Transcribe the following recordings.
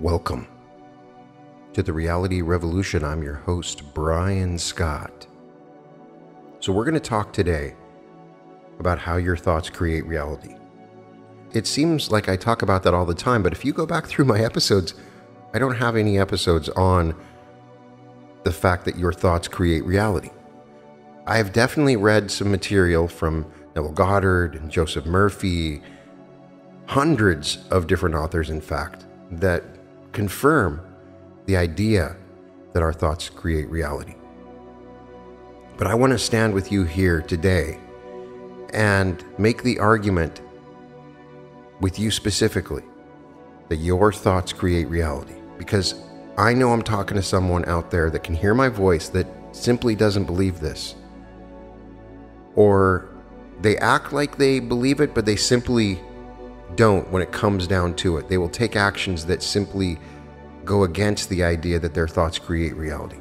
Welcome to the Reality Revolution. I'm your host, Brian Scott. So, we're going to talk today about how your thoughts create reality. It seems like I talk about that all the time, but if you go back through my episodes, I don't have any episodes on the fact that your thoughts create reality. I have definitely read some material from Neville Goddard and Joseph Murphy, hundreds of different authors, in fact, that confirm the idea that our thoughts create reality. But I want to stand with you here today and make the argument with you specifically that your thoughts create reality. Because I know I'm talking to someone out there that can hear my voice that simply doesn't believe this. Or they act like they believe it, but they simply don't when it comes down to it. They will take actions that simply go against the idea that their thoughts create reality.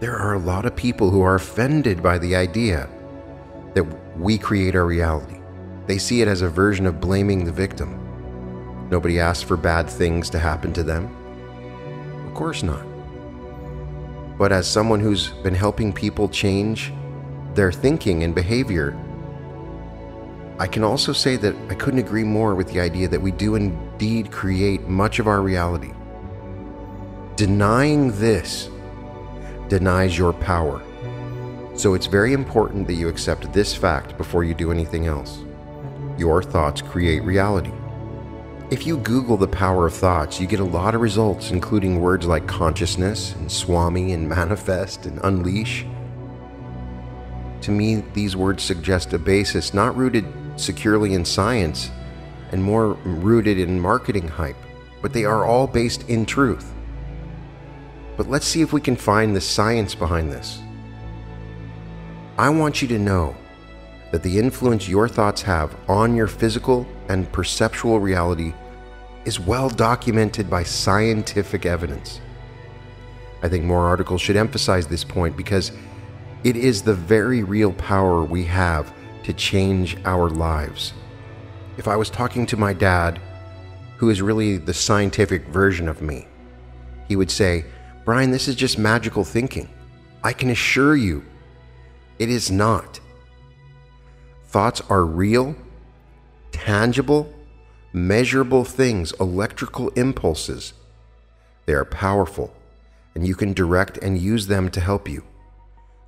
There are a lot of people who are offended by the idea that we create our reality. They see it as a version of blaming the victim. Nobody asked for bad things to happen to them. Of course not. But as someone who's been helping people change their thinking and behavior, I can also say that I couldn't agree more with the idea that we do indeed create much of our reality. Denying this denies your power. So it's very important that you accept this fact before you do anything else. Your thoughts create reality. If you Google the power of thoughts, you get a lot of results, including words like consciousness and swami and manifest and unleash. To me, these words suggest a basis not rooted securely in science and more rooted in marketing hype, but they are all based in truth. But let's see if we can find the science behind this. I want you to know that the influence your thoughts have on your physical and perceptual reality is well documented by scientific evidence. I think more articles should emphasize this point because it is the very real power we have to change our lives. If I was talking to my dad, who is really the scientific version of me, he would say, Brian, this is just magical thinking. I can assure you, it is not. Thoughts are real, tangible, measurable things, electrical impulses. They are powerful, and you can direct and use them to help you.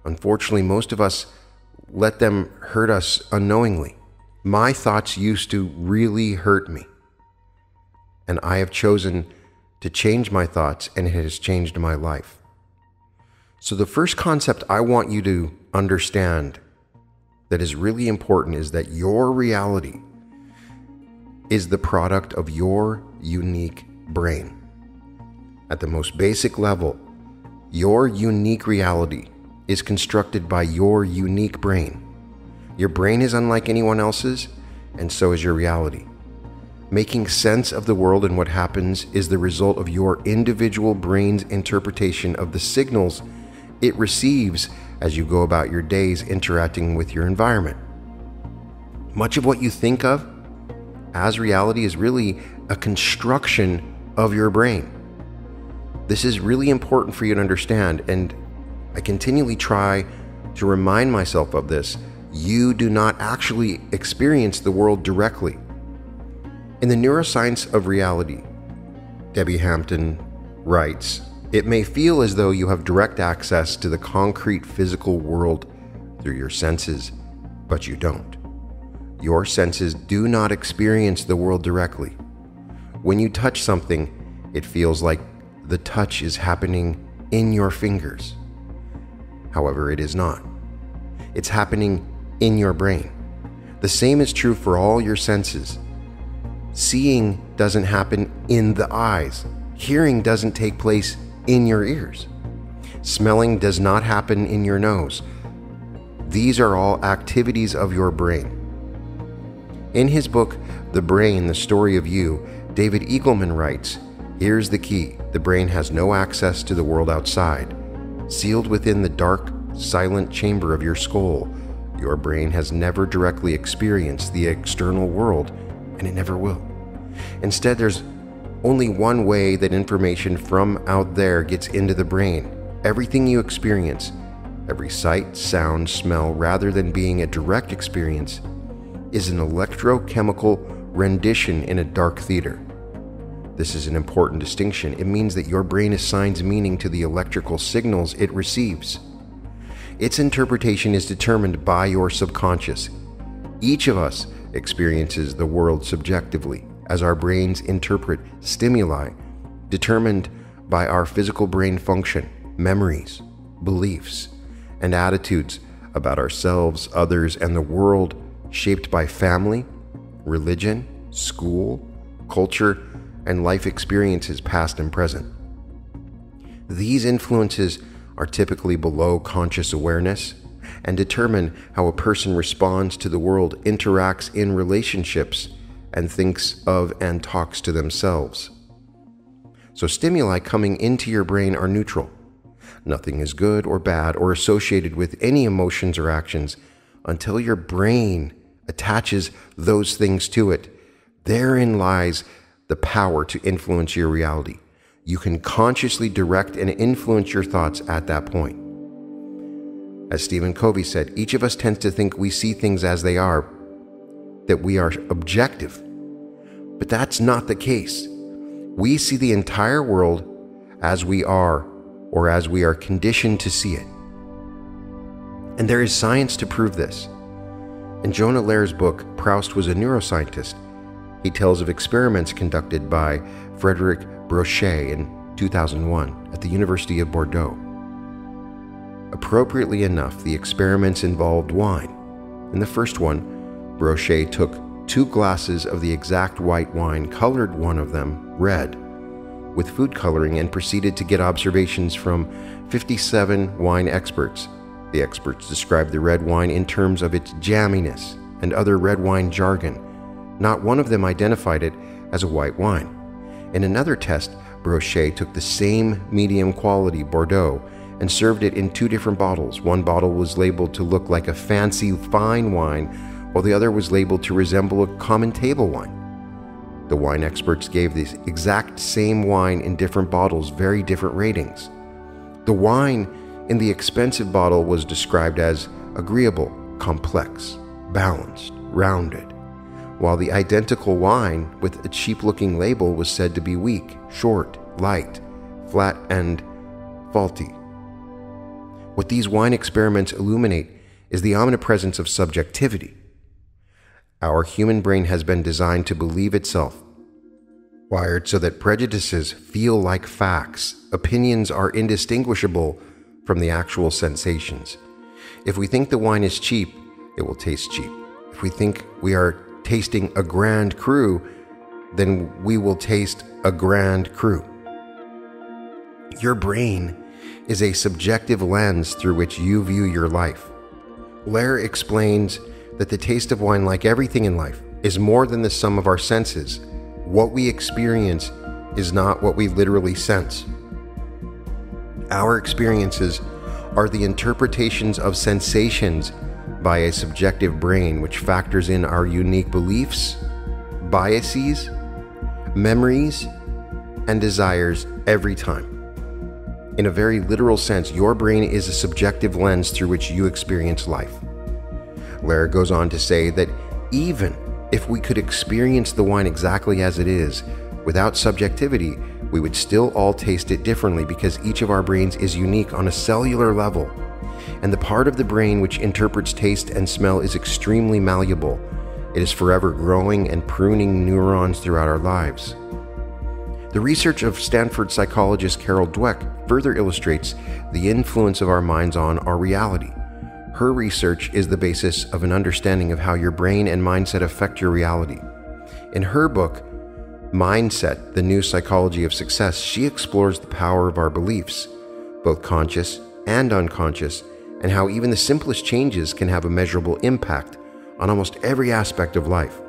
Unfortunately, most of us let them hurt us unknowingly. My thoughts used to really hurt me. And I have chosen to change my thoughts, and it has changed my life. So, the first concept I want you to understand that is really important is that your reality is the product of your unique brain. At the most basic level, your unique reality is constructed by your unique brain. Your brain is unlike anyone else's, and so is your reality. Making sense of the world and what happens is the result of your individual brain's interpretation of the signals it receives as you go about your days interacting with your environment. Much of what you think of as reality is really a construction of your brain. This is really important for you to understand, and I continually try to remind myself of this. You do not actually experience the world directly. In the neuroscience of reality, Debbie Hampton writes, it may feel as though you have direct access to the concrete physical world through your senses, but you don't. Your senses do not experience the world directly. When you touch something, it feels like the touch is happening in your fingers. However, it is not. It's happening in your brain. The same is true for all your senses. Seeing doesn't happen in the eyes, hearing doesn't take place in your ears, smelling does not happen in your nose. These are all activities of your brain. In his book, The Brain, The Story of You, David Eagleman writes Here's the key the brain has no access to the world outside. Sealed within the dark, silent chamber of your skull, your brain has never directly experienced the external world, and it never will. Instead, there's only one way that information from out there gets into the brain. Everything you experience, every sight, sound, smell, rather than being a direct experience, is an electrochemical rendition in a dark theater. This is an important distinction. It means that your brain assigns meaning to the electrical signals it receives. Its interpretation is determined by your subconscious. Each of us experiences the world subjectively as our brains interpret stimuli determined by our physical brain function, memories, beliefs, and attitudes about ourselves, others, and the world shaped by family, religion, school, culture, and life experiences past and present. These influences are typically below conscious awareness and determine how a person responds to the world, interacts in relationships, and thinks of and talks to themselves. So, stimuli coming into your brain are neutral. Nothing is good or bad or associated with any emotions or actions until your brain attaches those things to it. Therein lies the power to influence your reality. You can consciously direct and influence your thoughts at that point. As Stephen Covey said, each of us tends to think we see things as they are, that we are objective. But that's not the case. We see the entire world as we are, or as we are conditioned to see it. And there is science to prove this. In Jonah Lehrer's book, Proust was a neuroscientist. He tells of experiments conducted by Frederic Brochet in 2001 at the University of Bordeaux. Appropriately enough, the experiments involved wine. In the first one, Brochet took two glasses of the exact white wine, colored one of them red with food coloring, and proceeded to get observations from 57 wine experts. The experts described the red wine in terms of its jamminess and other red wine jargon. Not one of them identified it as a white wine. In another test, Brochet took the same medium quality Bordeaux and served it in two different bottles. One bottle was labeled to look like a fancy fine wine, while the other was labeled to resemble a common table wine. The wine experts gave the exact same wine in different bottles very different ratings. The wine in the expensive bottle was described as agreeable, complex, balanced, rounded, while the identical wine with a cheap looking label was said to be weak, short, light, flat, and faulty. What these wine experiments illuminate is the omnipresence of subjectivity. Our human brain has been designed to believe itself, wired so that prejudices feel like facts, opinions are indistinguishable from the actual sensations. If we think the wine is cheap, it will taste cheap. If we think we are tasting a grand cru, then we will taste a grand cru. Your brain is a subjective lens through which you view your life. Lehrer explains that the taste of wine, like everything in life, is more than the sum of our senses. What we experience is not what we literally sense. Our experiences are the interpretations of sensations by a subjective brain which factors in our unique beliefs, biases, memories, and desires every time. In a very literal sense, your brain is a subjective lens through which you experience life. Lehrer goes on to say that even if we could experience the wine exactly as it is, without subjectivity, we would still all taste it differently because each of our brains is unique on a cellular level. And the part of the brain which interprets taste and smell is extremely malleable. It is forever growing and pruning neurons throughout our lives. The research of Stanford psychologist Carol Dweck further illustrates the influence of our minds on our reality. Her research is the basis of an understanding of how your brain and mindset affect your reality. In her book, Mindset The New Psychology of Success, she explores the power of our beliefs, both conscious and unconscious, and how even the simplest changes can have a measurable impact on almost every aspect of life.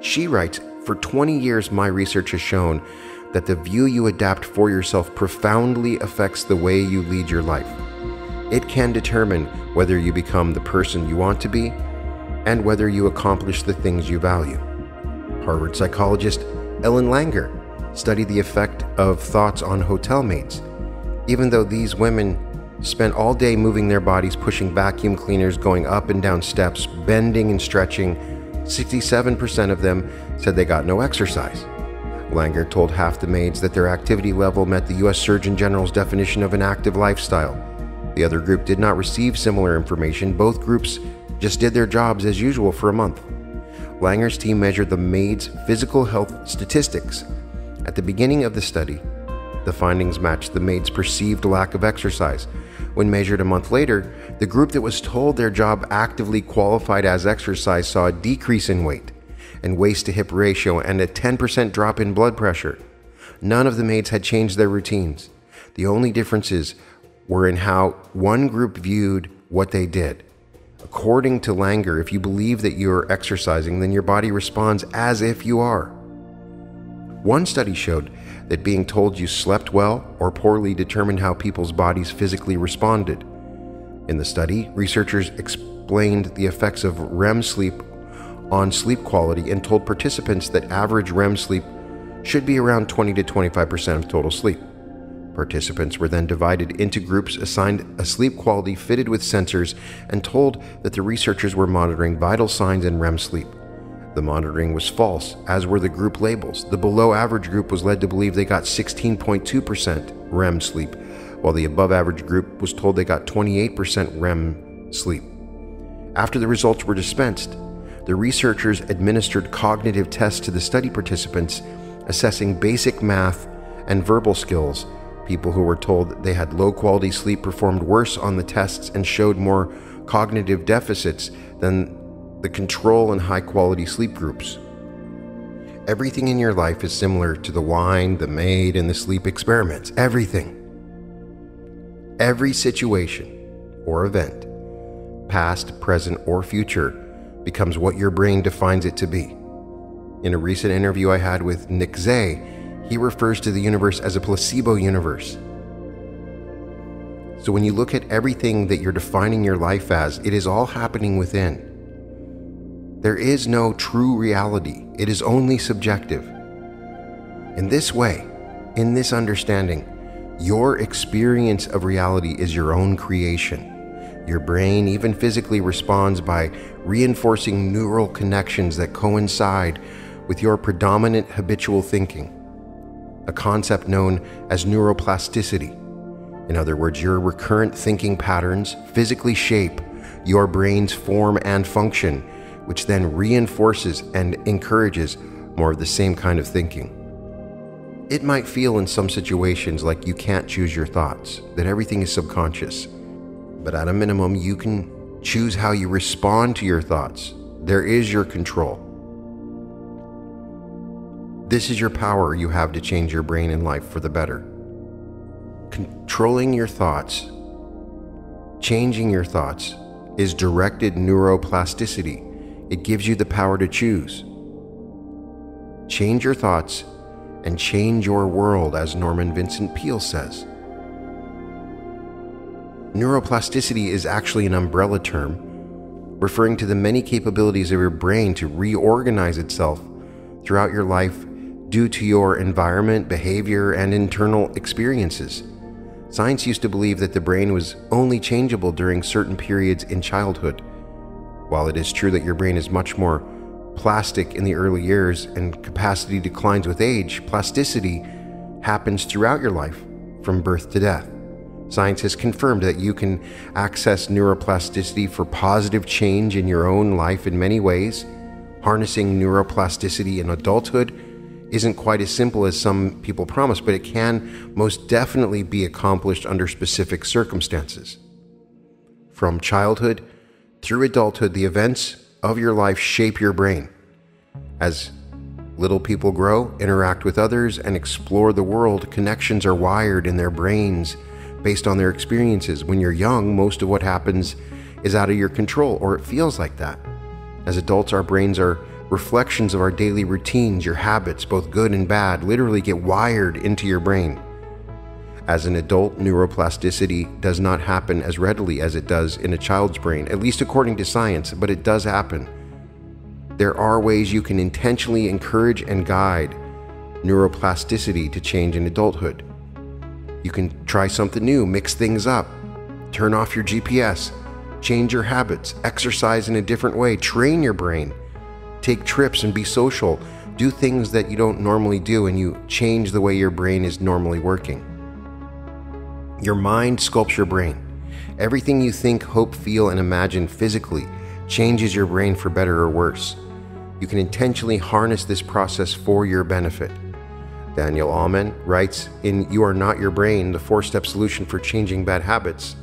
She writes For 20 years, my research has shown that the view you adapt for yourself profoundly affects the way you lead your life. It can determine whether you become the person you want to be and whether you accomplish the things you value. Harvard psychologist Ellen Langer studied the effect of thoughts on hotel maids. Even though these women spent all day moving their bodies, pushing vacuum cleaners, going up and down steps, bending and stretching, 67% of them said they got no exercise. Langer told half the maids that their activity level met the U.S. Surgeon General's definition of an active lifestyle. The other group did not receive similar information. Both groups just did their jobs as usual for a month. Langer's team measured the maids' physical health statistics. At the beginning of the study, the findings matched the maids' perceived lack of exercise. When measured a month later, the group that was told their job actively qualified as exercise saw a decrease in weight and waist to hip ratio and a 10% drop in blood pressure. None of the maids had changed their routines. The only differences were in how one group viewed what they did. According to Langer, if you believe that you are exercising, then your body responds as if you are. One study showed that being told you slept well or poorly determined how people's bodies physically responded. In the study, researchers explained the effects of REM sleep on sleep quality and told participants that average REM sleep should be around 20 to 25% of total sleep. Participants were then divided into groups assigned a sleep quality fitted with sensors and told that the researchers were monitoring vital signs in REM sleep. The monitoring was false, as were the group labels. The below average group was led to believe they got 16.2% REM sleep, while the above average group was told they got 28% REM sleep. After the results were dispensed, the researchers administered cognitive tests to the study participants, assessing basic math and verbal skills. People who were told they had low quality sleep performed worse on the tests and showed more cognitive deficits than the control and high quality sleep groups. Everything in your life is similar to the wine, the maid, and the sleep experiments. Everything. Every situation or event, past, present, or future, becomes what your brain defines it to be. In a recent interview I had with Nick Zay, he refers to the universe as a placebo universe. So when you look at everything that you're defining your life as, it is all happening within. There is no true reality, it is only subjective. In this way, in this understanding, your experience of reality is your own creation. Your brain even physically responds by reinforcing neural connections that coincide with your predominant habitual thinking, a concept known as neuroplasticity. In other words, your recurrent thinking patterns physically shape your brain's form and function, which then reinforces and encourages more of the same kind of thinking. It might feel in some situations like you can't choose your thoughts, that everything is subconscious but at a minimum, you can choose how you respond to your thoughts. There is your control. This is your power you have to change your brain and life for the better. Controlling your thoughts, changing your thoughts, is directed neuroplasticity. It gives you the power to choose. Change your thoughts and change your world, as Norman Vincent Peale says. Neuroplasticity is actually an umbrella term referring to the many capabilities of your brain to reorganize itself throughout your life due to your environment, behavior, and internal experiences. Science used to believe that the brain was only changeable during certain periods in childhood. While it is true that your brain is much more plastic in the early years and capacity declines with age, plasticity happens throughout your life, from birth to death. Science has confirmed that you can access neuroplasticity for positive change in your own life in many ways. Harnessing neuroplasticity in adulthood isn't quite as simple as some people promise, but it can most definitely be accomplished under specific circumstances. From childhood through adulthood, the events of your life shape your brain. As little people grow, interact with others, and explore the world, connections are wired in their brains based on their experiences. When you're young, most of what happens is out of your control, or it feels like that. As adults, our brains are reflections of our daily routines, your habits, both good and bad, literally get wired into your brain. As an adult, neuroplasticity does not happen as readily as it does in a child's brain, at least according to science, but it does happen. There are ways you can intentionally encourage and guide neuroplasticity to change in adulthood. You can try something new, mix things up, turn off your GPS, change your habits, exercise in a different way, train your brain, take trips and be social, do things that you don't normally do, and you change the way your brain is normally working. Your mind sculpts your brain. Everything you think, hope, feel, and imagine physically changes your brain for better or worse. You can intentionally harness this process for your benefit. Daniel Amen writes in You Are Not Your Brain, the four step solution for changing bad habits.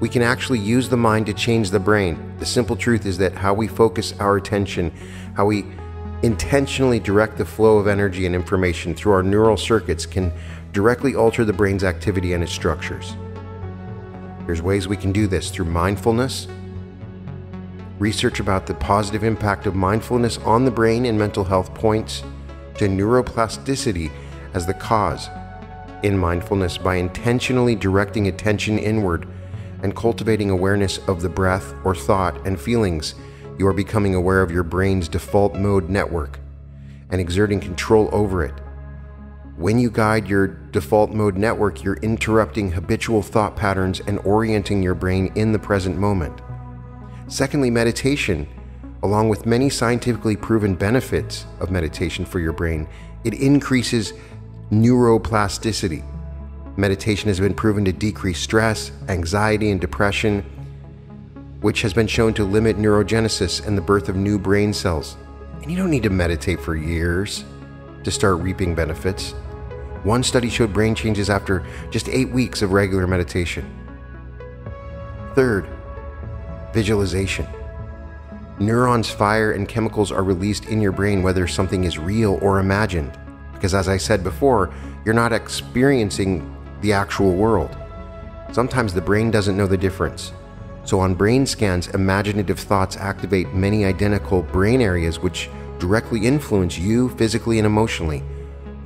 We can actually use the mind to change the brain. The simple truth is that how we focus our attention, how we intentionally direct the flow of energy and information through our neural circuits can directly alter the brain's activity and its structures. There's ways we can do this through mindfulness. Research about the positive impact of mindfulness on the brain and mental health points to neuroplasticity as the cause in mindfulness by intentionally directing attention inward and cultivating awareness of the breath or thought and feelings, you are becoming aware of your brain's default mode network and exerting control over it. When you guide your default mode network, you're interrupting habitual thought patterns and orienting your brain in the present moment. Secondly, meditation, along with many scientifically proven benefits of meditation for your brain, it increases neuroplasticity Meditation has been proven to decrease stress, anxiety, and depression, which has been shown to limit neurogenesis and the birth of new brain cells. And you don't need to meditate for years to start reaping benefits. One study showed brain changes after just eight weeks of regular meditation. Third, visualization. Neurons fire and chemicals are released in your brain whether something is real or imagined. Because as I said before, you're not experiencing the actual world. Sometimes the brain doesn't know the difference. So, on brain scans, imaginative thoughts activate many identical brain areas which directly influence you physically and emotionally.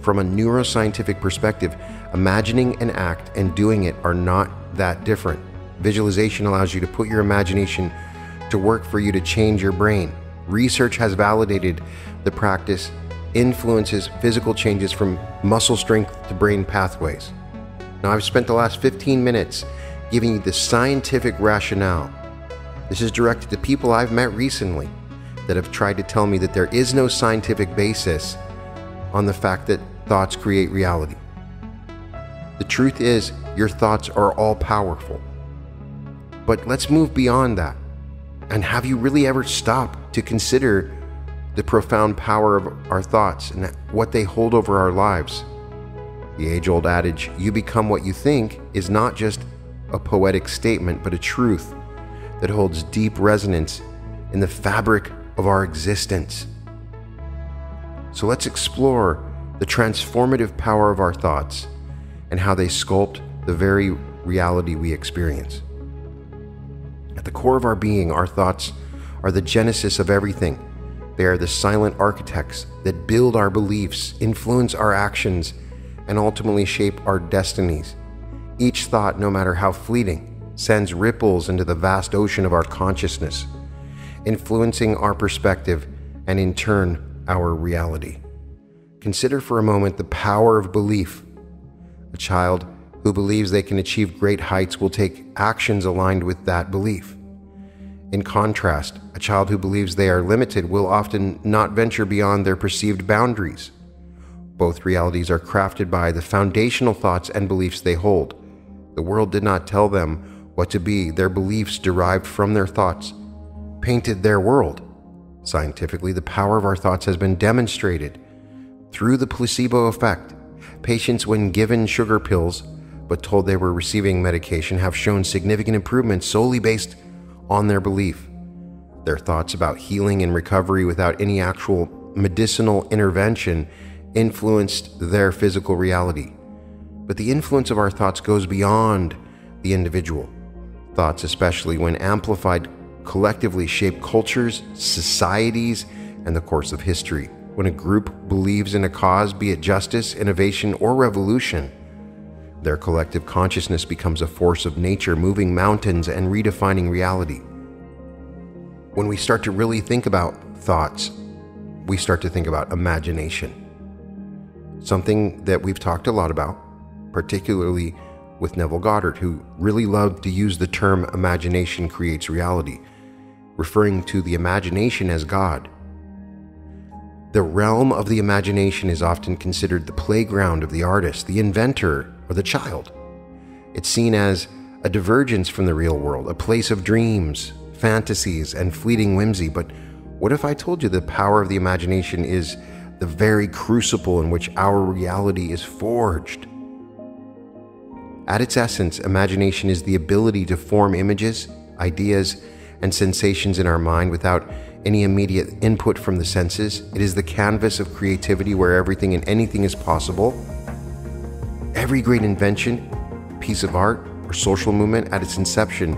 From a neuroscientific perspective, imagining an act and doing it are not that different. Visualization allows you to put your imagination to work for you to change your brain. Research has validated the practice influences physical changes from muscle strength to brain pathways. Now, I've spent the last 15 minutes giving you the scientific rationale. This is directed to people I've met recently that have tried to tell me that there is no scientific basis on the fact that thoughts create reality. The truth is, your thoughts are all powerful. But let's move beyond that. And have you really ever stopped to consider the profound power of our thoughts and what they hold over our lives? The age old adage, you become what you think, is not just a poetic statement, but a truth that holds deep resonance in the fabric of our existence. So let's explore the transformative power of our thoughts and how they sculpt the very reality we experience. At the core of our being, our thoughts are the genesis of everything. They are the silent architects that build our beliefs, influence our actions, and ultimately shape our destinies. Each thought, no matter how fleeting, sends ripples into the vast ocean of our consciousness, influencing our perspective and in turn our reality. Consider for a moment the power of belief. A child who believes they can achieve great heights will take actions aligned with that belief. In contrast, a child who believes they are limited will often not venture beyond their perceived boundaries. Both realities are crafted by the foundational thoughts and beliefs they hold. The world did not tell them what to be, their beliefs derived from their thoughts painted their world. Scientifically, the power of our thoughts has been demonstrated through the placebo effect. Patients, when given sugar pills but told they were receiving medication, have shown significant improvements solely based on their belief. Their thoughts about healing and recovery without any actual medicinal intervention influenced their physical reality. But the influence of our thoughts goes beyond the individual. Thoughts, especially when amplified, collectively shape cultures, societies, and the course of history. When a group believes in a cause, be it justice, innovation, or revolution, their collective consciousness becomes a force of nature, moving mountains and redefining reality. When we start to really think about thoughts, we start to think about imagination. something that we've talked a lot about, particularly with Neville Goddard, who really loved to use the term imagination creates reality, referring to the imagination as God. The realm of the imagination is often considered the playground of the artist, the inventor, or the child. It's seen as a divergence from the real world, a place of dreams, fantasies, and fleeting whimsy. But what if I told you the power of the imagination is the very crucible in which our reality is forged? At its essence, imagination is the ability to form images, ideas, and sensations in our mind without any immediate input from the senses. It is the canvas of creativity where everything and anything is possible. Every great invention, piece of art, or social movement at its inception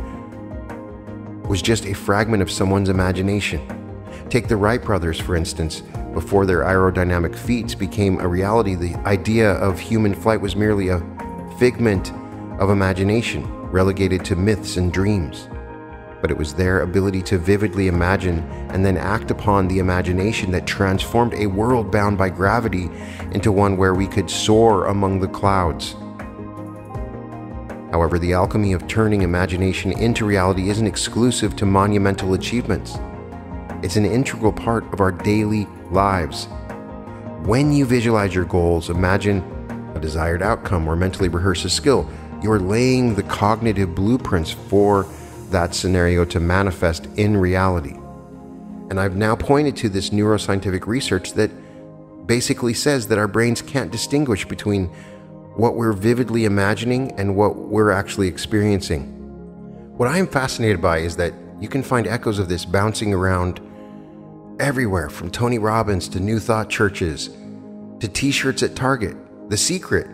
was just a fragment of someone's imagination. Take the Wright brothers, for instance. Before their aerodynamic feats became a reality, the idea of human flight was merely a figment of imagination, relegated to myths and dreams. But it was their ability to vividly imagine and then act upon the imagination that transformed a world bound by gravity into one where we could soar among the clouds However, the alchemy of turning imagination into reality isn't exclusive to monumental achievements. It's an integral part of our daily lives. When you visualize your goals, imagine a desired outcome, or mentally rehearse a skill, you're laying the cognitive blueprints for that scenario to manifest in reality. And I've now pointed to this neuroscientific research that basically says that our brains can't distinguish between what we're vividly imagining and what we're actually experiencing. What I am fascinated by is that you can find echoes of this bouncing around everywhere from Tony Robbins to New Thought churches to t shirts at Target. The Secret,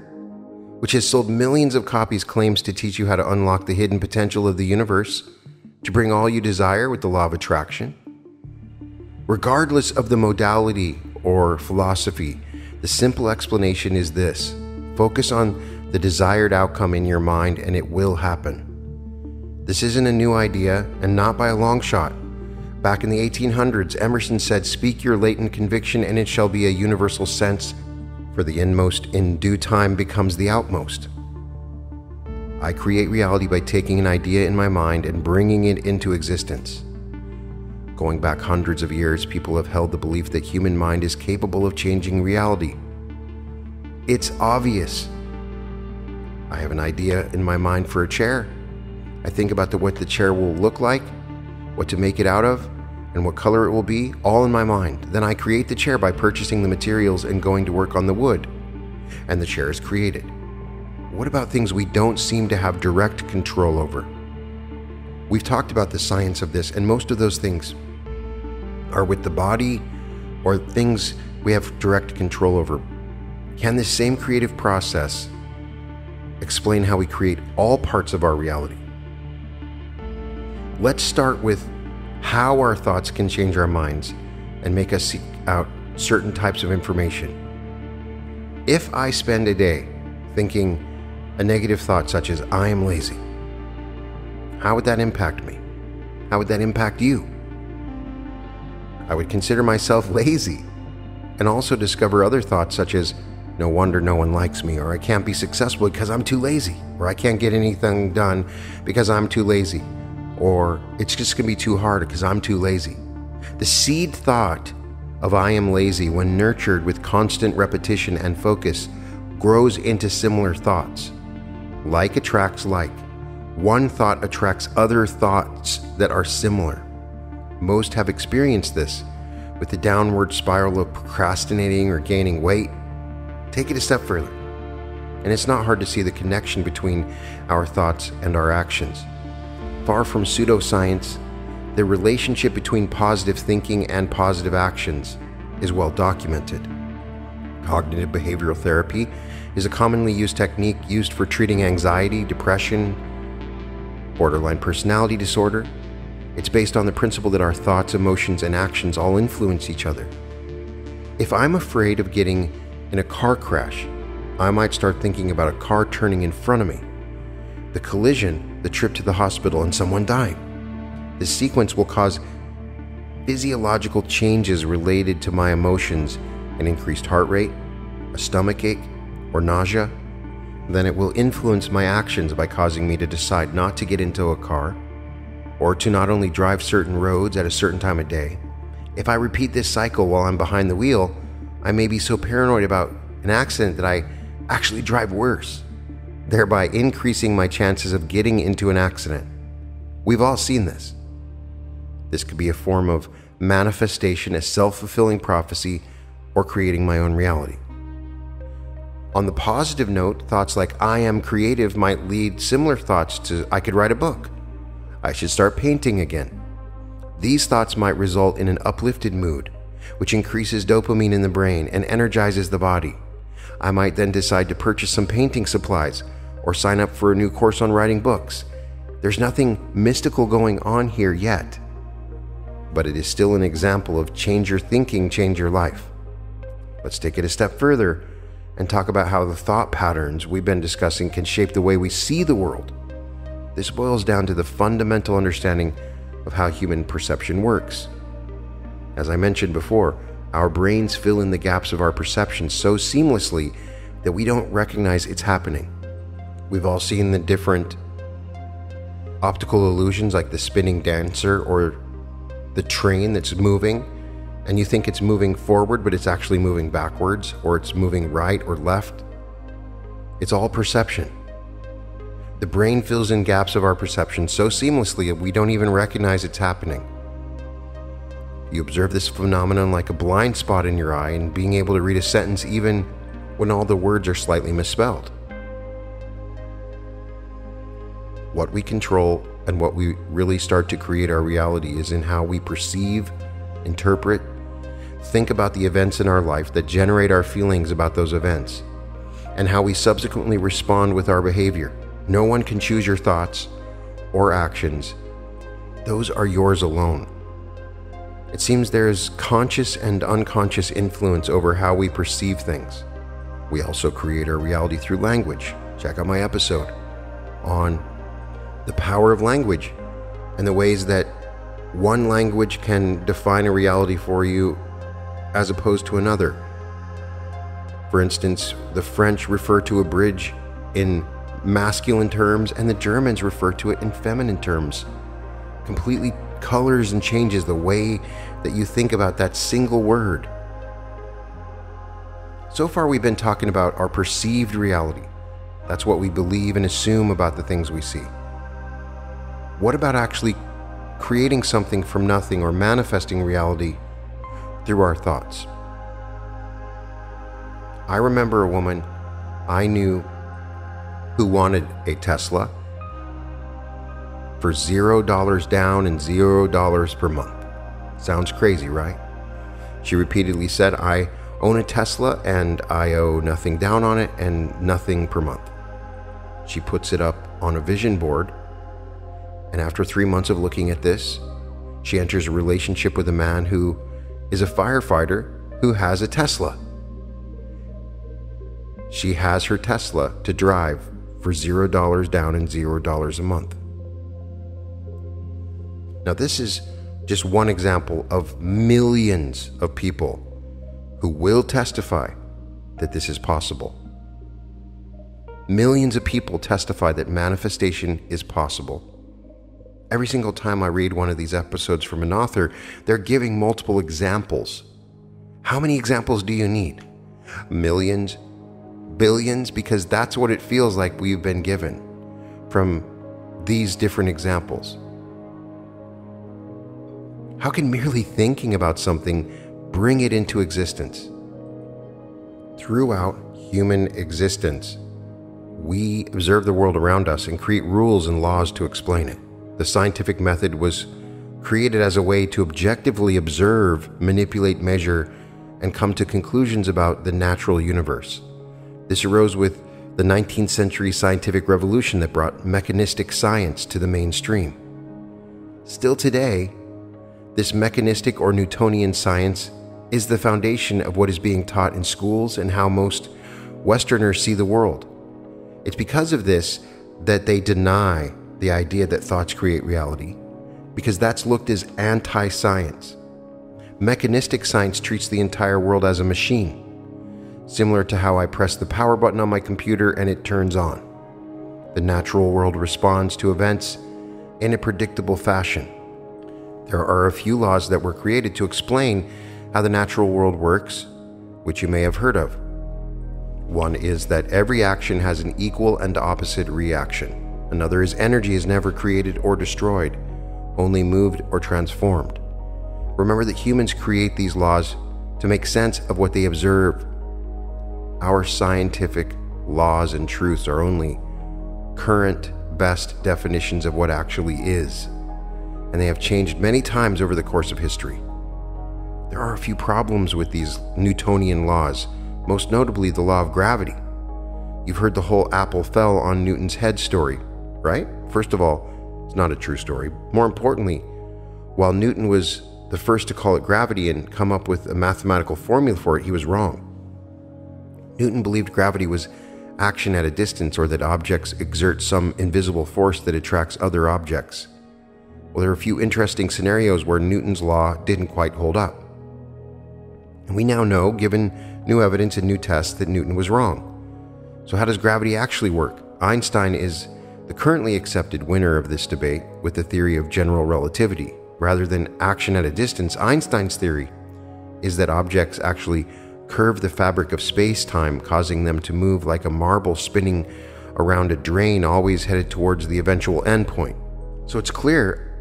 which has sold millions of copies, claims to teach you how to unlock the hidden potential of the universe to bring all you desire with the law of attraction. Regardless of the modality or philosophy, the simple explanation is this Focus on the desired outcome in your mind and it will happen. This isn't a new idea and not by a long shot. Back in the 1800s, Emerson said, Speak your latent conviction and it shall be a universal sense, for the inmost in due time becomes the outmost. I create reality by taking an idea in my mind and bringing it into existence. Going back hundreds of years, people have held the belief that human mind is capable of changing reality. It's obvious. I have an idea in my mind for a chair. I think about the, what the chair will look like, what to make it out of, and what color it will be, all in my mind. Then I create the chair by purchasing the materials and going to work on the wood. And the chair is created. What about things we don't seem to have direct control over? We've talked about the science of this, and most of those things are with the body or things we have direct control over. Can this same creative process explain how we create all parts of our reality? Let's start with how our thoughts can change our minds and make us seek out certain types of information. If I spend a day thinking a negative thought such as, I am lazy, how would that impact me? How would that impact you? I would consider myself lazy and also discover other thoughts such as, no wonder no one likes me, or I can't be successful because I'm too lazy, or I can't get anything done because I'm too lazy, or it's just going to be too hard because I'm too lazy. The seed thought of I am lazy, when nurtured with constant repetition and focus, grows into similar thoughts. Like attracts like. One thought attracts other thoughts that are similar. Most have experienced this with the downward spiral of procrastinating or gaining weight Take it a step further. And it's not hard to see the connection between our thoughts and our actions. Far from pseudoscience, the relationship between positive thinking and positive actions is well documented. Cognitive behavioral therapy is a commonly used technique used for treating anxiety, depression, borderline personality disorder. It's based on the principle that our thoughts, emotions, and actions all influence each other. If I'm afraid of getting in a car crash, I might start thinking about a car turning in front of me, the collision, the trip to the hospital, and someone dying. This sequence will cause physiological changes related to my emotions an increased heart rate, a stomach ache, or nausea, then it will influence my actions by causing me to decide not to get into a car or to not only drive certain roads at a certain time of day. If I repeat this cycle while I'm behind the wheel, I may be so paranoid about an accident that I actually drive worse, thereby increasing my chances of getting into an accident. We've all seen this. This could be a form of manifestation, a self fulfilling prophecy, or creating my own reality. On the positive note, thoughts like I am creative might lead similar thoughts to I could write a book. I should start painting again. These thoughts might result in an uplifted mood, which increases dopamine in the brain and energizes the body. I might then decide to purchase some painting supplies or sign up for a new course on writing books. There's nothing mystical going on here yet, but it is still an example of change your thinking, change your life. Let's take it a step further and talk about how the thought patterns we've been discussing can shape the way we see the world. This boils down to the fundamental understanding of how human perception works. As I mentioned before, our brains fill in the gaps of our perception so seamlessly that we don't recognize it's happening. We've all seen the different optical illusions like the spinning dancer or the train that's moving and you think it's moving forward, but it's actually moving backwards, or it's moving right or left. It's all perception. The brain fills in gaps of our perception so seamlessly that we don't even recognize it's happening. You observe this phenomenon like a blind spot in your eye and being able to read a sentence even when all the words are slightly misspelled. What we control and what we really start to create our reality is in how we perceive interpret, think about the events in our life that generate our feelings about those events, and how we subsequently respond with our behavior. No one can choose your thoughts or actions, those are yours alone. It seems there is conscious and unconscious influence over how we perceive things. We also create our reality through language. Check out my episode on the power of language and the ways that one language can define a reality for you as opposed to another. For instance, the French refer to a bridge in masculine terms and the Germans refer to it in feminine terms. Completely colors and changes the way that you think about that single word. So far, we've been talking about our perceived reality. That's what we believe and assume about the things we see. What about actually creating something from nothing or manifesting reality through our thoughts. I remember a woman I knew who wanted a Tesla for zero dollars down and zero dollars per month. Sounds crazy, right? She repeatedly said, I own a Tesla and I owe nothing down on it and nothing per month. She puts it up on a vision board and after three months of looking at this, she enters a relationship with a man who is a firefighter who has a Tesla. She has her Tesla to drive for $0 down and $0 a month. Now, this is just one example of millions of people who will testify that this is possible. Millions of people testify that manifestation is possible. Every single time I read one of these episodes from an author, they're giving multiple examples. How many examples do you need? Millions? Billions? Because that's what it feels like we've been given from these different examples. How can merely thinking about something bring it into existence? Throughout human existence, we observe the world around us and create rules and laws to explain it. The scientific method was created as a way to objectively observe, manipulate, measure, and come to conclusions about the natural universe. This arose with the 19th century scientific revolution that brought mechanistic science to the mainstream. Still today, this mechanistic or Newtonian science is the foundation of what is being taught in schools and how most Westerners see the world. It's because of this that they deny the idea that thoughts create reality, because that's looked as anti science. Mechanistic science treats the entire world as a machine. similar to how I press the power button on my computer and it turns on. The natural world responds to events in a predictable fashion. There are a few laws that were created to explain how the natural world works, which you may have heard of. One is that every action has an equal and opposite reaction. Another is energy is never created or destroyed, only moved or transformed. Remember that humans create these laws to make sense of what they observe. Our scientific laws and truths are only current best definitions of what actually is, and they have changed many times over the course of history. There are a few problems with these Newtonian laws, most notably the law of gravity. You've heard the whole apple fell on Newton's head story, right? First of all, it's not a true story. More importantly, while Newton was the first to call it gravity and come up with a mathematical formula for it, he was wrong. Newton believed gravity was action at a distance or that objects exert some invisible force that attracts other objects. Well, there are a few interesting scenarios where Newton's law didn't quite hold up. And we now know, given new evidence and new tests, that Newton was wrong. So, how does gravity actually work? Einstein is the currently accepted winner of this debate with the theory of general relativity. Rather than action at a distance, Einstein's theory is that objects actually curve the fabric of space time, causing them to move like a marble spinning around a drain, always headed towards the eventual endpoint. So it's clear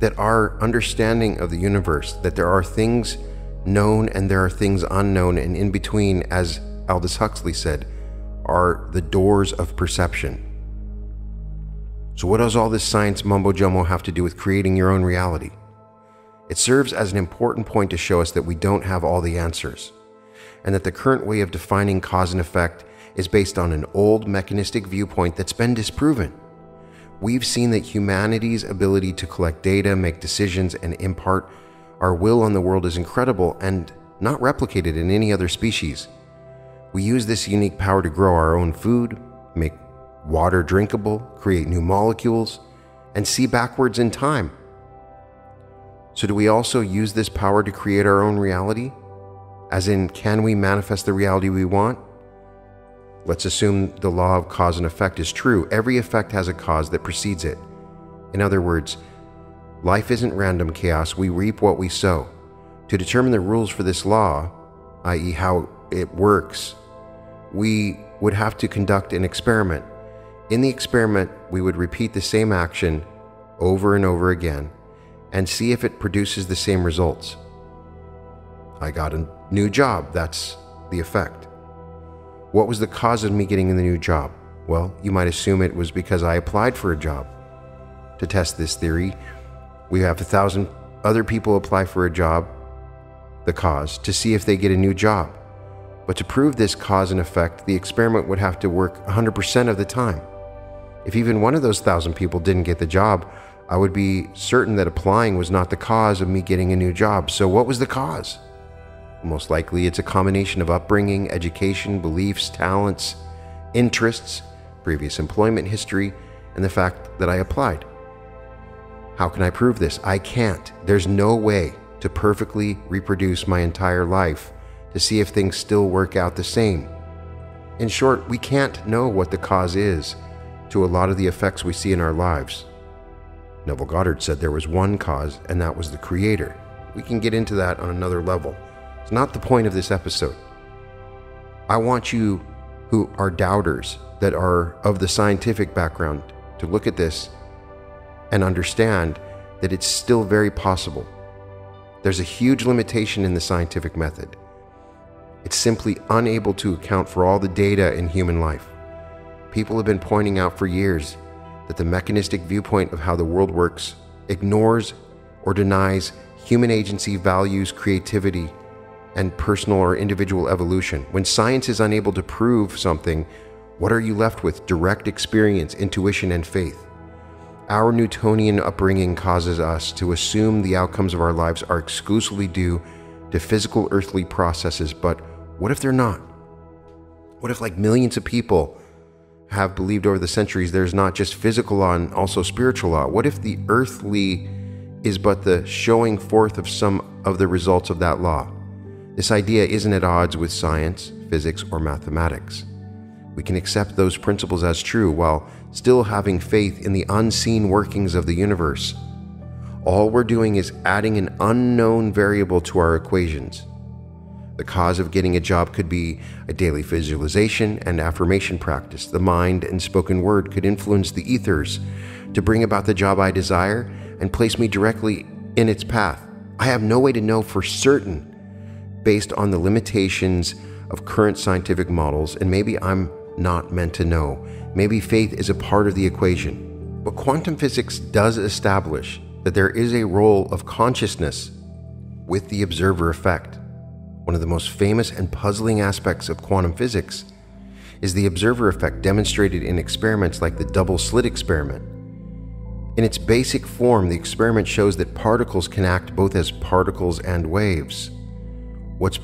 that our understanding of the universe, that there are things known and there are things unknown, and in between, as Aldous Huxley said, are the doors of perception. So, what does all this science mumbo jumbo have to do with creating your own reality? It serves as an important point to show us that we don't have all the answers, and that the current way of defining cause and effect is based on an old mechanistic viewpoint that's been disproven. We've seen that humanity's ability to collect data, make decisions, and impart our will on the world is incredible and not replicated in any other species. We use this unique power to grow our own food, make water drinkable, create new molecules, and see backwards in time. So, do we also use this power to create our own reality? As in, can we manifest the reality we want? Let's assume the law of cause and effect is true. Every effect has a cause that precedes it. In other words, life isn't random chaos, we reap what we sow. To determine the rules for this law, i.e., how it works, we would have to conduct an experiment in the experiment, we would repeat the same action over and over again and see if it produces the same results. I got a new job, that's the effect. What was the cause of me getting the new job? Well, you might assume it was because I applied for a job. To test this theory, we have a thousand other people apply for a job, the cause, to see if they get a new job. But to prove this cause and effect, the experiment would have to work 100% of the time. If even one of those thousand people didn't get the job, I would be certain that applying was not the cause of me getting a new job. So, what was the cause? Most likely, it's a combination of upbringing, education, beliefs, talents, interests, previous employment history, and the fact that I applied. How can I prove this? I can't. There's no way to perfectly reproduce my entire life to see if things still work out the same. In short, we can't know what the cause is to a lot of the effects we see in our lives. Neville Goddard said there was one cause, and that was the Creator. We can get into that on another level. It's not the point of this episode. I want you who are doubters, that are of the scientific background, to look at this and understand that it's still very possible. There's a huge limitation in the scientific method. It's simply unable to account for all the data in human life. People have been pointing out for years that the mechanistic viewpoint of how the world works ignores or denies human agency, values, creativity, and personal or individual evolution. When science is unable to prove something, what are you left with? Direct experience, intuition, and faith. Our Newtonian upbringing causes us to assume the outcomes of our lives are exclusively due to physical earthly processes, but what if they're not? What if, like millions of people, have believed over the centuries there's not just physical law and also spiritual law? What if the earthly is but the showing forth of some of the results of that law? This idea isn't at odds with science, physics, or mathematics. We can accept those principles as true while still having faith in the unseen workings of the universe. All we're doing is adding an unknown variable to our equations. The cause of getting a job could be a daily visualization and affirmation practice. The mind and spoken word could influence the ethers to bring about the job I desire and place me directly in its path. I have no way to know for certain based on the limitations of current scientific models, and maybe I'm not meant to know. Maybe faith is a part of the equation. But quantum physics does establish that there is a role of consciousness with the observer effect. One of the most famous and puzzling aspects of quantum physics is the observer effect demonstrated in experiments like the double slit experiment. In its basic form, the experiment shows that particles can act both as particles and waves. What's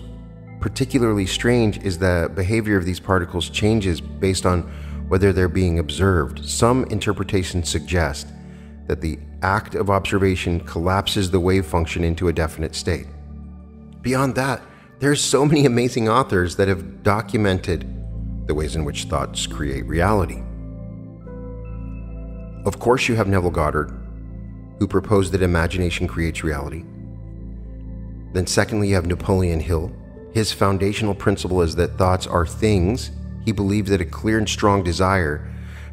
particularly strange is the behavior of these particles changes based on whether they're being observed. Some interpretations suggest that the act of observation collapses the wave function into a definite state. Beyond that, there's so many amazing authors that have documented the ways in which thoughts create reality. Of course, you have Neville Goddard, who proposed that imagination creates reality. Then, secondly, you have Napoleon Hill. His foundational principle is that thoughts are things. He believed that a clear and strong desire,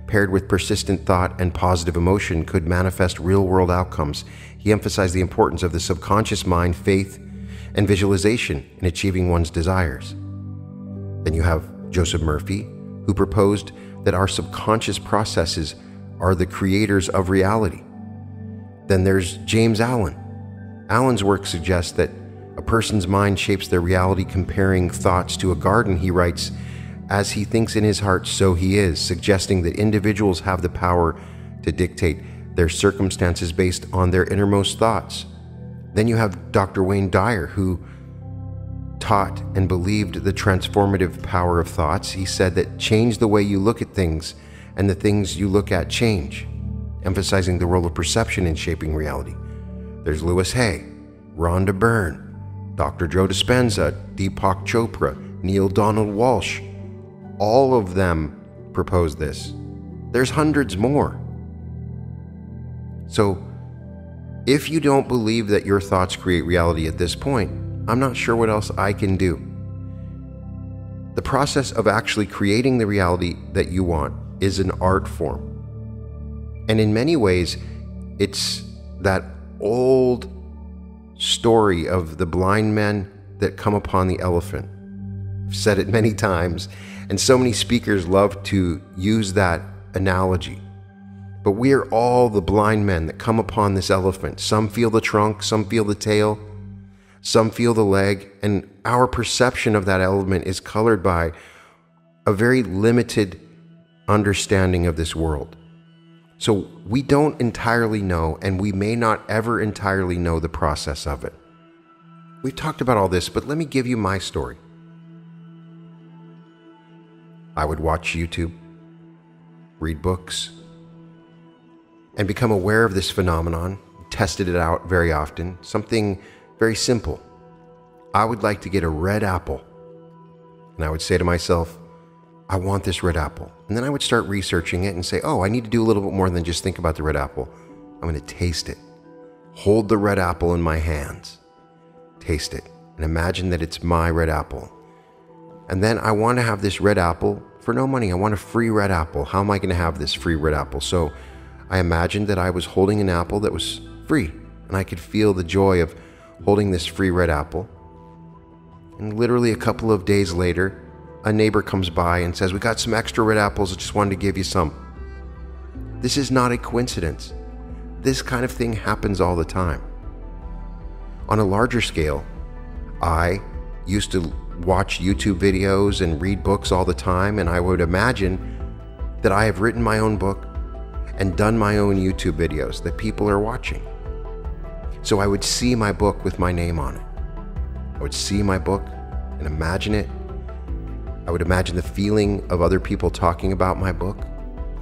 paired with persistent thought and positive emotion, could manifest real world outcomes. He emphasized the importance of the subconscious mind, faith, and visualization in achieving one's desires. Then you have Joseph Murphy, who proposed that our subconscious processes are the creators of reality. Then there's James Allen. Allen's work suggests that a person's mind shapes their reality, comparing thoughts to a garden, he writes, as he thinks in his heart, so he is, suggesting that individuals have the power to dictate their circumstances based on their innermost thoughts. Then you have Dr. Wayne Dyer, who taught and believed the transformative power of thoughts. He said that change the way you look at things, and the things you look at change, emphasizing the role of perception in shaping reality. There's Louise Hay, Rhonda Byrne, Dr. Joe Dispenza, Deepak Chopra, Neale Donald Walsch. All of them propose this. There's hundreds more. So, if you don't believe that your thoughts create reality at this point, I'm not sure what else I can do. The process of actually creating the reality that you want is an art form. And in many ways, it's that old story of the blind men that come upon the elephant. I've said it many times, and so many speakers love to use that analogy. But we are all the blind men that come upon this elephant. Some feel the trunk, some feel the tail, some feel the leg, and our perception of that element is colored by a very limited understanding of this world. So we don't entirely know, and we may not ever entirely know the process of it. We've talked about all this, but let me give you my story. I would watch YouTube, read books, and become aware of this phenomenon, tested it out very often, something very simple. I would like to get a red apple. And I would say to myself, I want this red apple. And then I would start researching it and say, oh, I need to do a little bit more than just think about the red apple. I'm going to taste it. Hold the red apple in my hands. Taste it. And imagine that it's my red apple. And then I want to have this red apple for no money. I want a free red apple. How am I going to have this free red apple? So I imagined that I was holding an apple that was free, and I could feel the joy of holding this free red apple. And literally a couple of days later, a neighbor comes by and says, We got some extra red apples, I just wanted to give you some. This is not a coincidence. This kind of thing happens all the time. On a larger scale, I used to watch YouTube videos and read books all the time, and I would imagine that I have written my own book and done my own YouTube videos that people are watching. So I would see my book with my name on it. I would see my book and imagine it. I would imagine the feeling of other people talking about my book,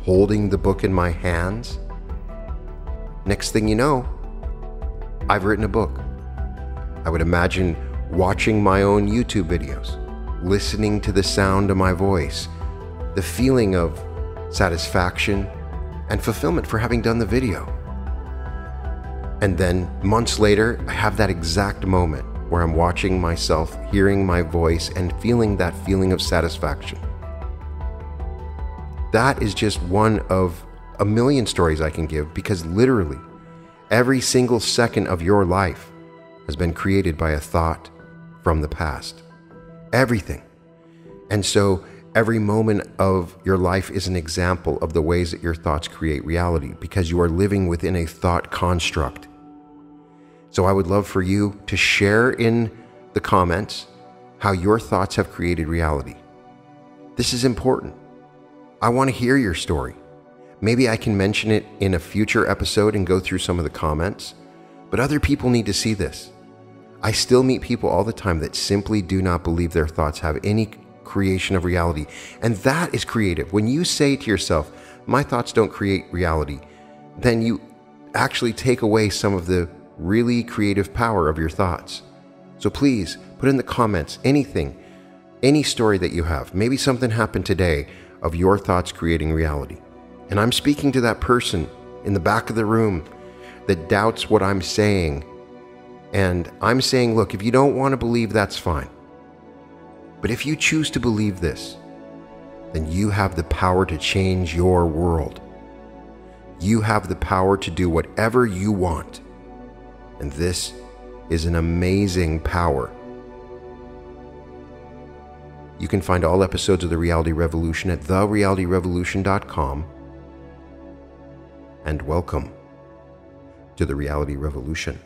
holding the book in my hands. Next thing you know, I've written a book. I would imagine watching my own YouTube videos, listening to the sound of my voice, the feeling of satisfaction and fulfillment for having done the video. And then months later, I have that exact moment where I'm watching myself, hearing my voice, and feeling that feeling of satisfaction. That is just one of a million stories I can give because literally every single second of your life has been created by a thought from the past. Everything. And so every moment of your life is an example of the ways that your thoughts create reality because you are living within a thought construct. So I would love for you to share in the comments how your thoughts have created reality. This is important. I want to hear your story. Maybe I can mention it in a future episode and go through some of the comments, but other people need to see this. I still meet people all the time that simply do not believe their thoughts have any creation of reality. And that is creative. When you say to yourself, my thoughts don't create reality, then you actually take away some of the really creative power of your thoughts. So please put in the comments anything, any story that you have. Maybe something happened today of your thoughts creating reality. And I'm speaking to that person in the back of the room that doubts what I'm saying. And I'm saying, look, if you don't want to believe, that's fine. But if you choose to believe this, then you have the power to change your world. You have the power to do whatever you want. And this is an amazing power. You can find all episodes of The Reality Revolution at therealityrevolution.com. And welcome to The Reality Revolution.